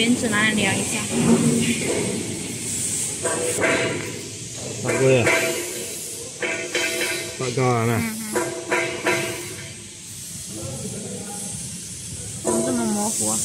卷子拿来量一下。Pak gue ya? Pak kawan nah. 怎么这么模糊啊？